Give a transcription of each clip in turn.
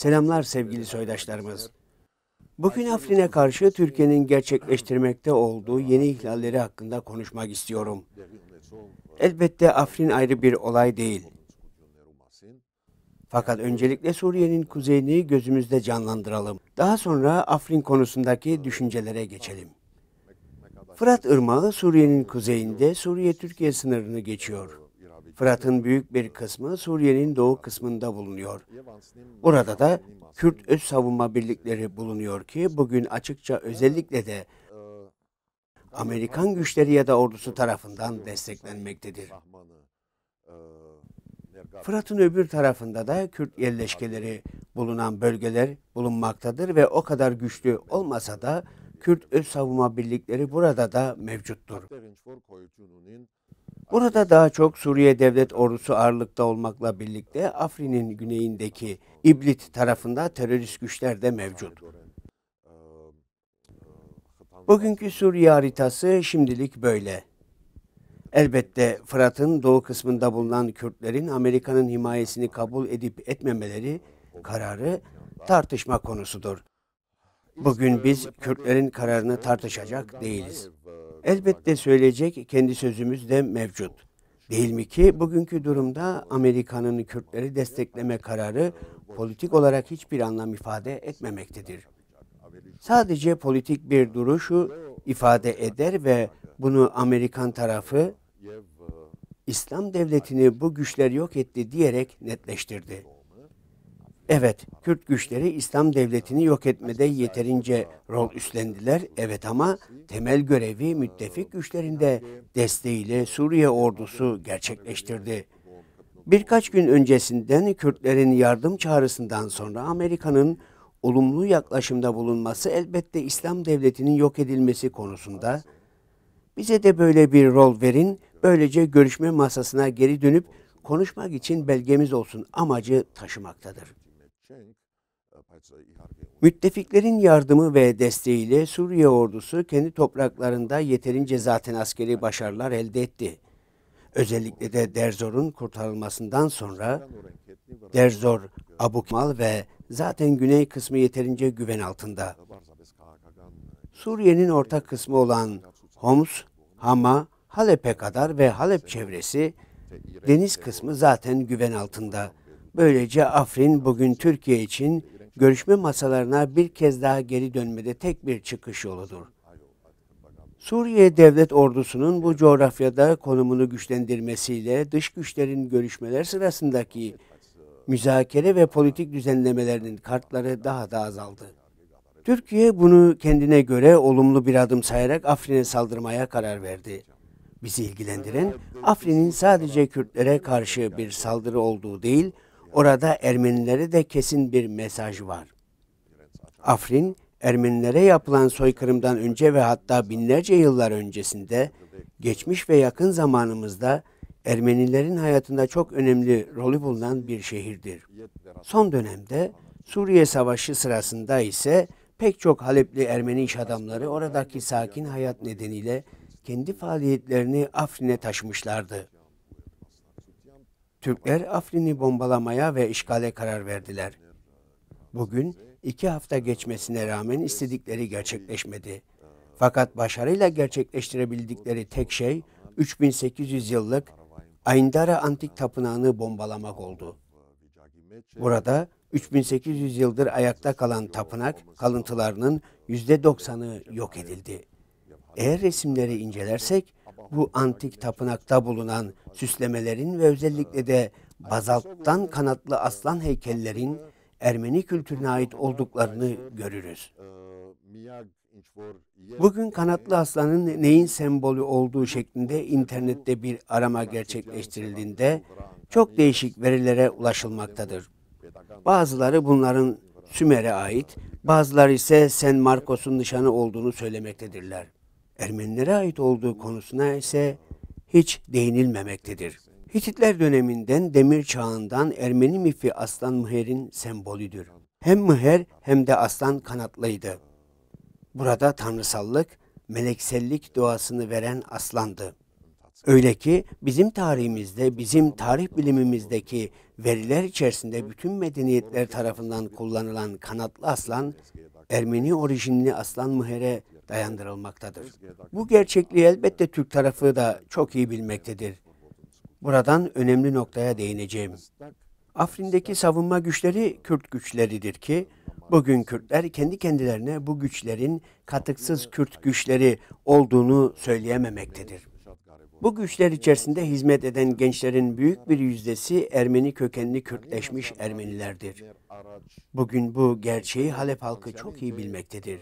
Selamlar sevgili soydaşlarımız. Bugün Afrin'e karşı Türkiye'nin gerçekleştirmekte olduğu yeni ihlalleri hakkında konuşmak istiyorum. Elbette Afrin ayrı bir olay değil. Fakat öncelikle Suriye'nin kuzeyini gözümüzde canlandıralım. Daha sonra Afrin konusundaki düşüncelere geçelim. Fırat Irmağı Suriye'nin kuzeyinde Suriye-Türkiye sınırını geçiyor. Fırat'ın büyük bir kısmı Suriye'nin doğu kısmında bulunuyor. Burada da Kürt Öz Savunma Birlikleri bulunuyor ki bugün açıkça özellikle de Amerikan güçleri ya da ordusu tarafından desteklenmektedir. Fırat'ın öbür tarafında da Kürt yerleşkeleri bulunan bölgeler bulunmaktadır ve o kadar güçlü olmasa da Kürt Öz Savunma Birlikleri burada da mevcuttur. Burada daha çok Suriye Devlet Ordusu ağırlıkta olmakla birlikte Afrin'in güneyindeki İblit tarafında terörist güçler de mevcut. Bugünkü Suriye haritası şimdilik böyle. Elbette Fırat'ın doğu kısmında bulunan Kürtlerin Amerika'nın himayesini kabul edip etmemeleri kararı tartışma konusudur. Bugün biz Kürtlerin kararını tartışacak değiliz. Elbette söyleyecek kendi sözümüz de mevcut. Değil mi ki bugünkü durumda Amerika'nın Kürtleri destekleme kararı politik olarak hiçbir anlam ifade etmemektedir. Sadece politik bir duruşu ifade eder ve bunu Amerikan tarafı İslam devletini bu güçler yok etti diyerek netleştirdi. Evet, Kürt güçleri İslam devletini yok etmede yeterince rol üstlendiler. Evet ama temel görevi müttefik güçlerinde desteğiyle Suriye ordusu gerçekleştirdi. Birkaç gün öncesinden Kürtlerin yardım çağrısından sonra Amerika'nın olumlu yaklaşımda bulunması elbette İslam devletinin yok edilmesi konusunda bize de böyle bir rol verin, böylece görüşme masasına geri dönüp konuşmak için belgemiz olsun amacı taşımaktadır. Müttefiklerin yardımı ve desteğiyle Suriye ordusu kendi topraklarında yeterince zaten askeri başarılar elde etti. Özellikle de Derzor'un kurtarılmasından sonra Derzor, Abu Kemal ve zaten güney kısmı yeterince güven altında. Suriye'nin orta kısmı olan Homs, Hama, Halep'e kadar ve Halep çevresi deniz kısmı zaten güven altında. Böylece Afrin bugün Türkiye için görüşme masalarına bir kez daha geri dönmede tek bir çıkış yoludur. Suriye Devlet Ordusu'nun bu coğrafyada konumunu güçlendirmesiyle dış güçlerin görüşmeler sırasındaki müzakere ve politik düzenlemelerinin kartları daha da azaldı. Türkiye bunu kendine göre olumlu bir adım sayarak Afrin'e saldırmaya karar verdi. Bizi ilgilendiren Afrin'in sadece Kürtlere karşı bir saldırı olduğu değil, Orada Ermenilere de kesin bir mesaj var. Afrin, Ermenilere yapılan soykırımdan önce ve hatta binlerce yıllar öncesinde, geçmiş ve yakın zamanımızda Ermenilerin hayatında çok önemli rolü bulunan bir şehirdir. Son dönemde Suriye Savaşı sırasında ise pek çok Halepli Ermeni iş adamları oradaki sakin hayat nedeniyle kendi faaliyetlerini Afrin'e taşımışlardı. Türkler Afrin'i bombalamaya ve işgale karar verdiler. Bugün iki hafta geçmesine rağmen istedikleri gerçekleşmedi. Fakat başarıyla gerçekleştirebildikleri tek şey 3800 yıllık Ayndara Antik Tapınağı'nı bombalamak oldu. Burada 3800 yıldır ayakta kalan tapınak kalıntılarının %90'ı yok edildi. Eğer resimleri incelersek bu antik tapınakta bulunan süslemelerin ve özellikle de bazalttan kanatlı aslan heykellerin Ermeni kültürüne ait olduklarını görürüz. Bugün kanatlı aslanın neyin sembolü olduğu şeklinde internette bir arama gerçekleştirildiğinde çok değişik verilere ulaşılmaktadır. Bazıları bunların Sümer'e ait, bazıları ise Sen Marcos'un nişanı olduğunu söylemektedirler. Ermenilere ait olduğu konusuna ise hiç değinilmemektedir. Hititler döneminden demir çağından Ermeni mifi aslan müherin sembolüdür. Hem müher hem de aslan kanatlıydı. Burada tanrısallık, meleksellik doğasını veren aslandı. Öyle ki bizim tarihimizde, bizim tarih bilimimizdeki veriler içerisinde bütün medeniyetler tarafından kullanılan kanatlı aslan, Ermeni orijinli aslan mühere dayandırılmaktadır. Bu gerçekliği elbette Türk tarafı da çok iyi bilmektedir. Buradan önemli noktaya değineceğim. Afrin'deki savunma güçleri Kürt güçleridir ki, bugün Kürtler kendi kendilerine bu güçlerin katıksız Kürt güçleri olduğunu söyleyememektedir. Bu güçler içerisinde hizmet eden gençlerin büyük bir yüzdesi Ermeni kökenli Kürtleşmiş Ermenilerdir. Bugün bu gerçeği Halep halkı çok iyi bilmektedir.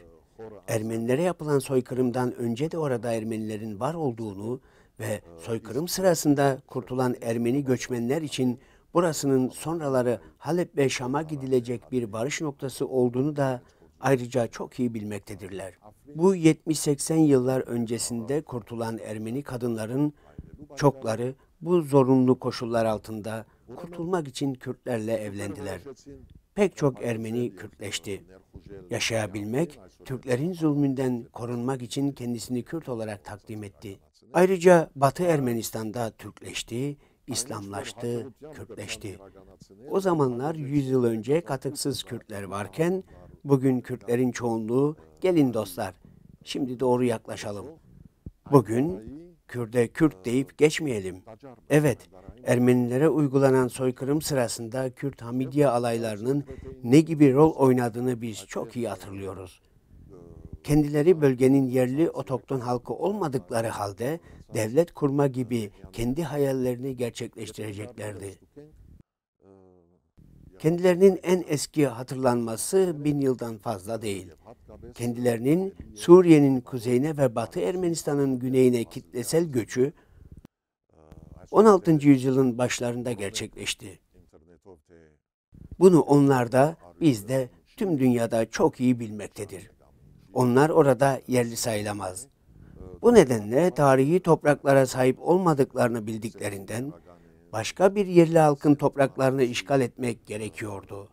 Ermenilere yapılan soykırımdan önce de orada Ermenilerin var olduğunu ve soykırım sırasında kurtulan Ermeni göçmenler için burasının sonraları Halep ve Şam'a gidilecek bir barış noktası olduğunu da ayrıca çok iyi bilmektedirler. Bu 70-80 yıllar öncesinde kurtulan Ermeni kadınların çokları bu zorunlu koşullar altında kurtulmak için Kürtlerle evlendiler. Pek çok Ermeni Kürtleşti. Yaşayabilmek, Türklerin zulmünden korunmak için kendisini Kürt olarak takdim etti. Ayrıca Batı Ermenistan'da Türkleşti, İslamlaştı, Kürtleşti. O zamanlar 100 yıl önce katıksız Kürtler varken bugün Kürtlerin çoğunluğu gelin dostlar şimdi doğru yaklaşalım. Bugün Kürde Kürt deyip geçmeyelim. Evet, Ermenilere uygulanan soykırım sırasında Kürt Hamidiye alaylarının ne gibi rol oynadığını biz çok iyi hatırlıyoruz. Kendileri bölgenin yerli otokton halkı olmadıkları halde devlet kurma gibi kendi hayallerini gerçekleştireceklerdi. Kendilerinin en eski hatırlanması bin yıldan fazla değil. Kendilerinin Suriye'nin kuzeyine ve Batı Ermenistan'ın güneyine kitlesel göçü 16. yüzyılın başlarında gerçekleşti. Bunu onlar da biz de tüm dünyada çok iyi bilmektedir. Onlar orada yerli sayılamaz. Bu nedenle tarihi topraklara sahip olmadıklarını bildiklerinden başka bir yerli halkın topraklarını işgal etmek gerekiyordu.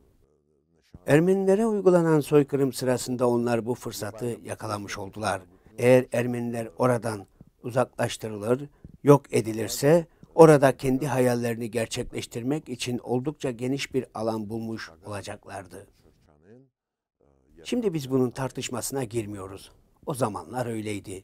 Ermenilere uygulanan soykırım sırasında onlar bu fırsatı yakalamış oldular. Eğer Ermeniler oradan uzaklaştırılır, yok edilirse orada kendi hayallerini gerçekleştirmek için oldukça geniş bir alan bulmuş olacaklardı. Şimdi biz bunun tartışmasına girmiyoruz. O zamanlar öyleydi.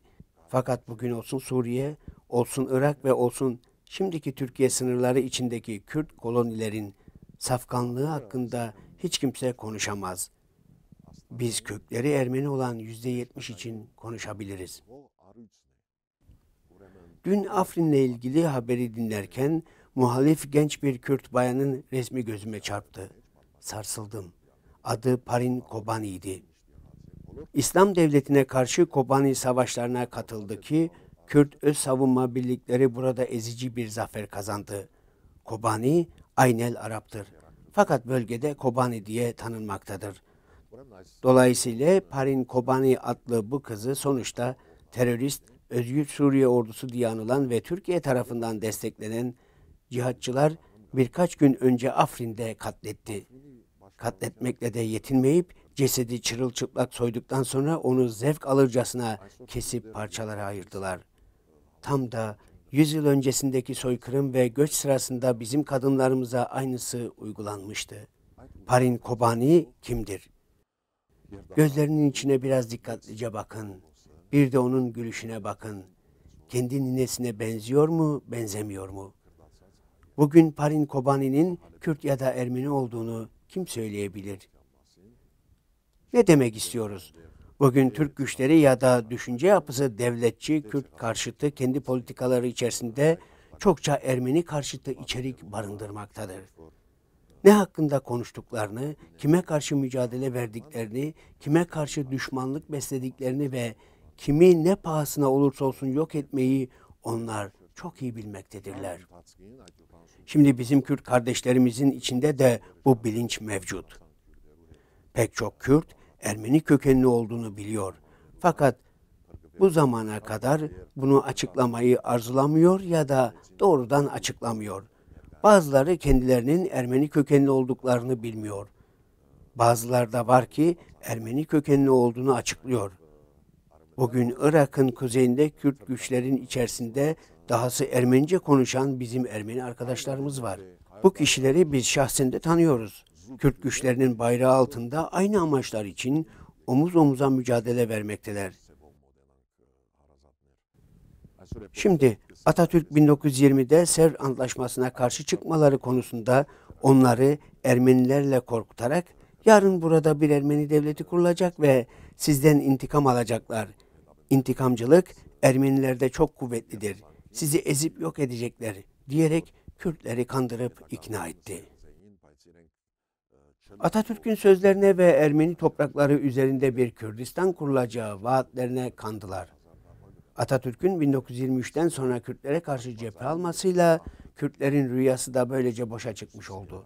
Fakat bugün olsun Suriye, olsun Irak ve olsun şimdiki Türkiye sınırları içindeki Kürt kolonilerin safkanlığı hakkında hiç kimse konuşamaz. Biz kökleri Ermeni olan yüzde yetmiş için konuşabiliriz. Dün Afrin'le ilgili haberi dinlerken muhalif genç bir Kürt bayanın resmi gözüme çarptı. Sarsıldım. Adı Parin Kobani'ydi. İslam devletine karşı Kobani savaşlarına katıldı ki Kürt öz savunma birlikleri burada ezici bir zafer kazandı. Kobani Aynel Arap'tır. Fakat bölgede Kobani diye tanınmaktadır. Dolayısıyla Parin Kobani adlı bu kızı sonuçta terörist Özgür Suriye ordusu diye anılan ve Türkiye tarafından desteklenen cihatçılar birkaç gün önce Afrin'de katletti. Katletmekle de yetinmeyip cesedi çırılçıplak soyduktan sonra onu zevk alırcasına kesip parçalara ayırdılar. Tam da 100 yıl öncesindeki soykırım ve göç sırasında bizim kadınlarımıza aynısı uygulanmıştı. Parin Kobani kimdir? Gözlerinin içine biraz dikkatlice bakın. Bir de onun gülüşüne bakın. Kendi ninesine benziyor mu, benzemiyor mu? Bugün Parin Kobani'nin Kürt ya da Ermeni olduğunu kim söyleyebilir? Ne demek istiyoruz? Bugün Türk güçleri ya da düşünce yapısı devletçi, Kürt karşıtı kendi politikaları içerisinde çokça Ermeni karşıtı içerik barındırmaktadır. Ne hakkında konuştuklarını, kime karşı mücadele verdiklerini, kime karşı düşmanlık beslediklerini ve kimi ne pahasına olursa olsun yok etmeyi onlar çok iyi bilmektedirler. Şimdi bizim Kürt kardeşlerimizin içinde de bu bilinç mevcut. Pek çok Kürt Ermeni kökenli olduğunu biliyor. Fakat bu zamana kadar bunu açıklamayı arzulamıyor ya da doğrudan açıklamıyor. Bazıları kendilerinin Ermeni kökenli olduklarını bilmiyor. Bazıları da var ki Ermeni kökenli olduğunu açıklıyor. Bugün Irak'ın kuzeyinde Kürt güçlerin içerisinde Dahası Ermenice konuşan bizim Ermeni arkadaşlarımız var. Bu kişileri biz şahsen de tanıyoruz. Kürt güçlerinin bayrağı altında aynı amaçlar için omuz omuza mücadele vermekteler. Şimdi Atatürk 1920'de Sevr Antlaşması'na karşı çıkmaları konusunda onları Ermenilerle korkutarak yarın burada bir Ermeni devleti kurulacak ve sizden intikam alacaklar. İntikamcılık Ermenilerde çok kuvvetlidir. Sizi ezip yok edecekler diyerek Kürtleri kandırıp ikna etti. Atatürk'ün sözlerine ve Ermeni toprakları üzerinde bir Kürdistan kurulacağı vaatlerine kandılar. Atatürk'ün 1923'ten sonra Kürtlere karşı cephe almasıyla Kürtlerin rüyası da böylece boşa çıkmış oldu.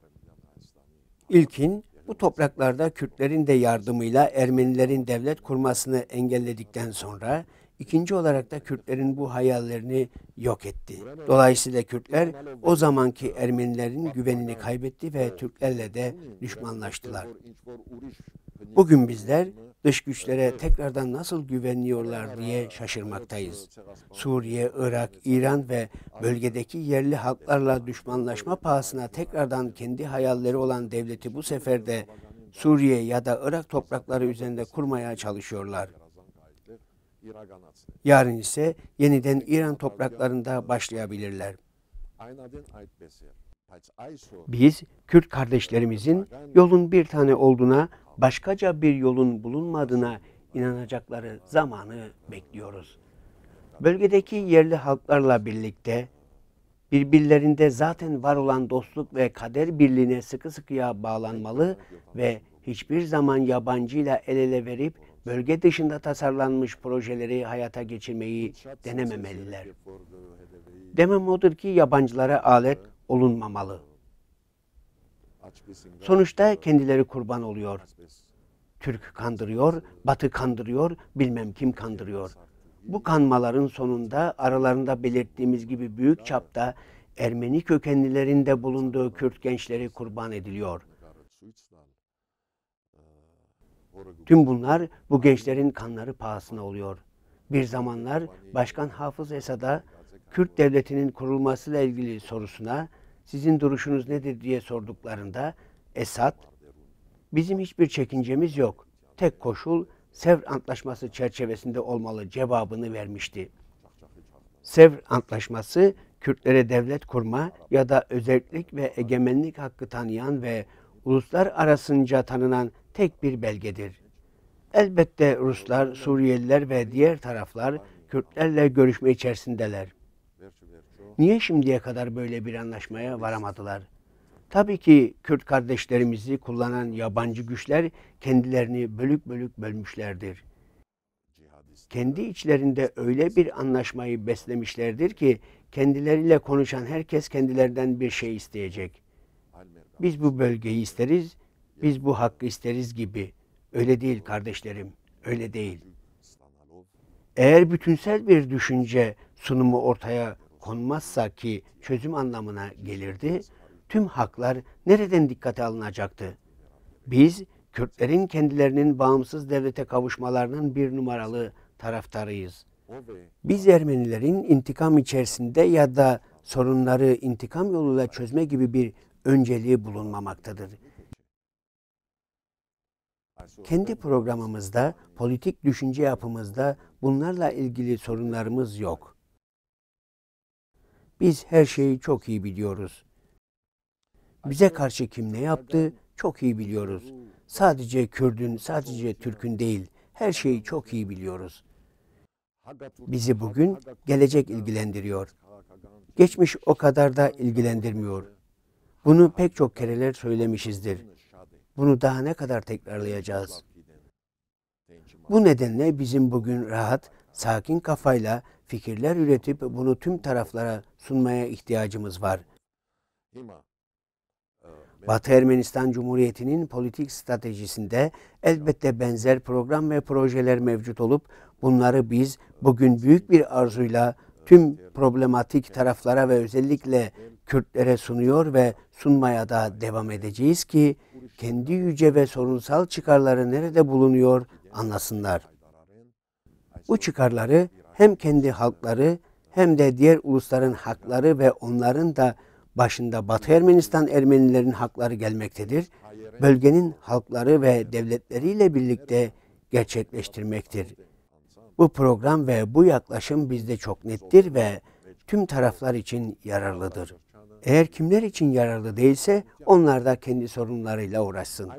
İlkin bu topraklarda Kürtlerin de yardımıyla Ermenilerin devlet kurmasını engelledikten sonra ikinci olarak da Kürtlerin bu hayallerini yok etti. Dolayısıyla Kürtler o zamanki Ermenilerin güvenini kaybetti ve Türklerle de düşmanlaştılar. Bugün bizler dış güçlere tekrardan nasıl güveniyorlar diye şaşırmaktayız. Suriye, Irak, İran ve bölgedeki yerli halklarla düşmanlaşma pahasına tekrardan kendi hayalleri olan devleti bu sefer de Suriye ya da Irak toprakları üzerinde kurmaya çalışıyorlar. Yarın ise yeniden İran topraklarında başlayabilirler. Biz Kürt kardeşlerimizin yolun bir tane olduğuna, başkaca bir yolun bulunmadığına inanacakları zamanı bekliyoruz. Bölgedeki yerli halklarla birlikte birbirlerinde zaten var olan dostluk ve kader birliğine sıkı sıkıya bağlanmalı ve hiçbir zaman yabancıyla el ele verip bölge dışında tasarlanmış projeleri hayata geçirmeyi denememeliler. Demem odur ki yabancılara alet olunmamalı. Sonuçta kendileri kurban oluyor. Türk kandırıyor, Batı kandırıyor, bilmem kim kandırıyor. Bu kanmaların sonunda aralarında belirttiğimiz gibi büyük çapta Ermeni kökenlilerin de bulunduğu Kürt gençleri kurban ediliyor. Tüm bunlar bu gençlerin kanları pahasına oluyor. Bir zamanlar Başkan Hafız Esad'a Kürt devletinin kurulmasıyla ilgili sorusuna sizin duruşunuz nedir diye sorduklarında Esad bizim hiçbir çekincemiz yok. Tek koşul Sevr Antlaşması çerçevesinde olmalı cevabını vermişti. Sevr Antlaşması Kürtlere devlet kurma ya da özellik ve egemenlik hakkı tanıyan ve uluslar arasınca tanınan tek bir belgedir. Elbette Ruslar, Suriyeliler ve diğer taraflar Kürtlerle görüşme içerisindeler. Niye şimdiye kadar böyle bir anlaşmaya varamadılar? Tabii ki Kürt kardeşlerimizi kullanan yabancı güçler kendilerini bölük bölük bölmüşlerdir. Kendi içlerinde öyle bir anlaşmayı beslemişlerdir ki kendileriyle konuşan herkes kendilerinden bir şey isteyecek. Biz bu bölgeyi isteriz, biz bu hakkı isteriz gibi. Öyle değil kardeşlerim, öyle değil. Eğer bütünsel bir düşünce sunumu ortaya konmazsa ki çözüm anlamına gelirdi, tüm haklar nereden dikkate alınacaktı? Biz Kürtlerin kendilerinin bağımsız devlete kavuşmalarının bir numaralı taraftarıyız. Biz Ermenilerin intikam içerisinde ya da sorunları intikam yoluyla çözme gibi bir önceliği bulunmamaktadır. Kendi programımızda, politik düşünce yapımızda bunlarla ilgili sorunlarımız yok. Biz her şeyi çok iyi biliyoruz. Bize karşı kim ne yaptı çok iyi biliyoruz. Sadece Kürdün, sadece Türk'ün değil, her şeyi çok iyi biliyoruz. Bizi bugün gelecek ilgilendiriyor. Geçmiş o kadar da ilgilendirmiyor. Bunu pek çok kereler söylemişizdir. Bunu daha ne kadar tekrarlayacağız? Bu nedenle bizim bugün rahat, sakin kafayla fikirler üretip bunu tüm taraflara sunmaya ihtiyacımız var. Batı Ermenistan Cumhuriyeti'nin politik stratejisinde elbette benzer program ve projeler mevcut olup bunları biz bugün büyük bir arzuyla tüm problematik taraflara ve özellikle Kürtlere sunuyor ve sunmaya da devam edeceğiz ki kendi yüce ve sorunsal çıkarları nerede bulunuyor anlasınlar. Bu çıkarları hem kendi halkları hem de diğer ulusların hakları ve onların da başında Batı Ermenistan Ermenilerin hakları gelmektedir. Bölgenin halkları ve devletleriyle birlikte gerçekleştirmektir. Bu program ve bu yaklaşım bizde çok nettir ve tüm taraflar için yararlıdır. Eğer kimler için yararlı değilse onlar da kendi sorunlarıyla uğraşsın.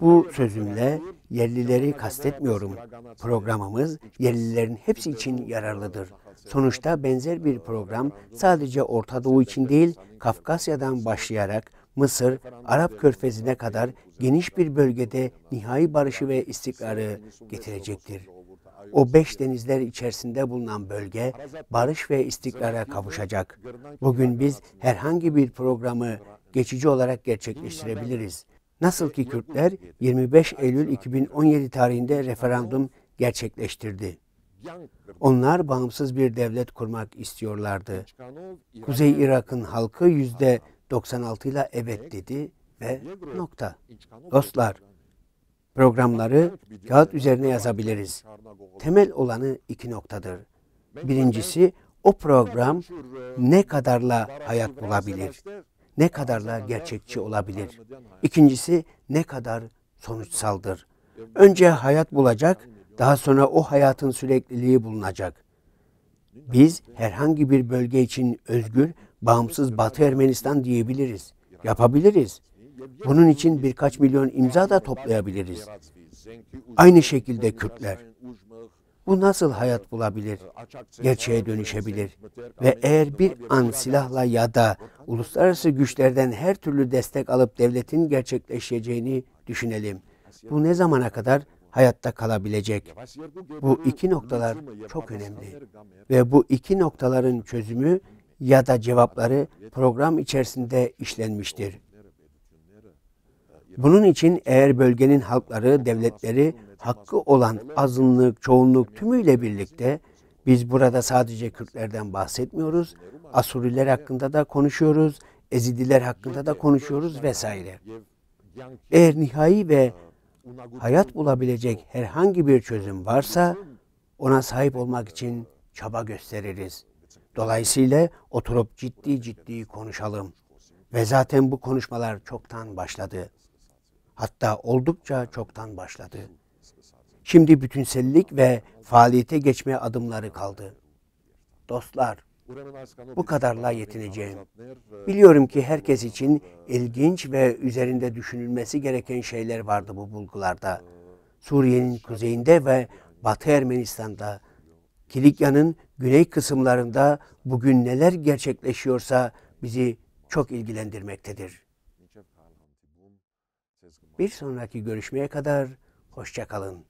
Bu sözümle yerlileri kastetmiyorum. Programımız yerlilerin hepsi için yararlıdır. Sonuçta benzer bir program sadece Orta Doğu için değil, Kafkasya'dan başlayarak Mısır, Arap Körfezi'ne kadar geniş bir bölgede nihai barışı ve istikrarı getirecektir. O beş denizler içerisinde bulunan bölge barış ve istikrara kavuşacak. Bugün biz herhangi bir programı geçici olarak gerçekleştirebiliriz. Nasıl ki Kürtler 25 Eylül 2017 tarihinde referandum gerçekleştirdi. Onlar bağımsız bir devlet kurmak istiyorlardı. Kuzey Irak'ın halkı yüzde 96 ile evet dedi ve nokta. Dostlar, programları kağıt üzerine yazabiliriz. Temel olanı iki noktadır. Birincisi o program ne kadarla hayat bulabilir? Ne kadarla gerçekçi olabilir? İkincisi ne kadar sonuçsaldır? Önce hayat bulacak, daha sonra o hayatın sürekliliği bulunacak. Biz herhangi bir bölge için özgür, bağımsız Batı Ermenistan diyebiliriz. Yapabiliriz. Bunun için birkaç milyon imza da toplayabiliriz. Aynı şekilde Kürtler. Bu nasıl hayat bulabilir, gerçeğe dönüşebilir ve eğer bir an silahla ya da uluslararası güçlerden her türlü destek alıp devletin gerçekleşeceğini düşünelim. Bu ne zamana kadar hayatta kalabilecek? Bu iki noktalar çok önemli ve bu iki noktaların çözümü ya da cevapları program içerisinde işlenmiştir. Bunun için eğer bölgenin halkları, devletleri hakkı olan azınlık, çoğunluk tümüyle birlikte biz burada sadece Kürtlerden bahsetmiyoruz. Asuriler hakkında da konuşuyoruz, Ezidiler hakkında da konuşuyoruz vesaire. Eğer nihai ve hayat bulabilecek herhangi bir çözüm varsa ona sahip olmak için çaba gösteririz. Dolayısıyla oturup ciddi ciddi konuşalım. Ve zaten bu konuşmalar çoktan başladı. Hatta oldukça çoktan başladı. Şimdi bütünsellik ve faaliyete geçme adımları kaldı. Dostlar, bu kadarla yetineceğim. Biliyorum ki herkes için ilginç ve üzerinde düşünülmesi gereken şeyler vardı bu bulgularda. Suriye'nin kuzeyinde ve Batı Ermenistan'da, Kilikya'nın güney kısımlarında bugün neler gerçekleşiyorsa bizi çok ilgilendirmektedir. Bir sonraki görüşmeye kadar hoşçakalın.